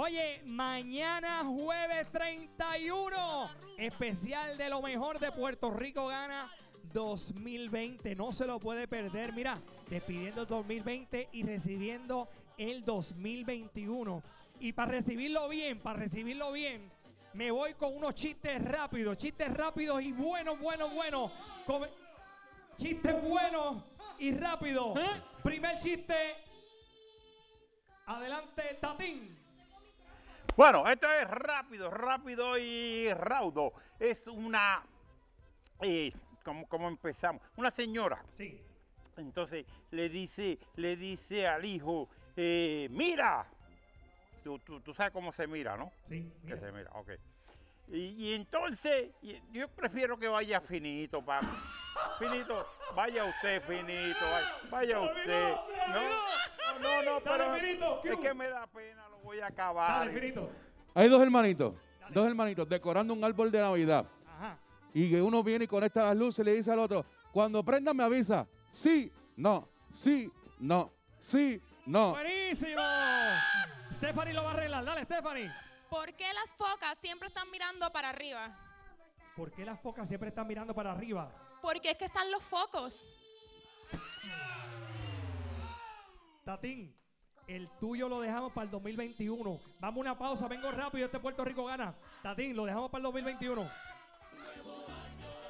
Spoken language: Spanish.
Oye, mañana jueves 31, especial de lo mejor de Puerto Rico gana 2020. No se lo puede perder. Mira, despidiendo el 2020 y recibiendo el 2021. Y para recibirlo bien, para recibirlo bien, me voy con unos chistes rápidos, chistes rápidos y buenos, buenos, buenos. Come- chistes buenos y rápidos. Primer chiste. Adelante, Tatín. Bueno, esto es rápido, rápido y raudo. Es una. Eh, ¿cómo, cómo empezamos? Una señora. Sí. Entonces le dice, le dice al hijo, eh, mira. Tú, tú- tú sabes cómo se mira, ¿no? Sí. Que mira. se mira, ok. Y, y entonces, y- yo prefiero que vaya finito, papi. Finito, vaya usted, finito, vaya, vaya usted. No, no, no, pero es que me da pena, voy a acabar. Dale, finito. Hay dos hermanitos, dos hermanitos decorando un árbol de Navidad. Ajá. Y que uno viene y conecta las luces y le dice al otro, cuando prenda me avisa. Sí, no, sí, no, sí, no. Buenísimo. Stephanie lo va a arreglar. Dale, Stephanie. ¿Por qué las focas siempre están mirando para arriba? ¿Por qué las focas siempre están mirando para arriba? Porque es que están los focos. Tatín, el tuyo lo dejamos para el 2021. Vamos a una pausa, vengo rápido, este Puerto Rico gana. Tatín, lo dejamos para el 2021.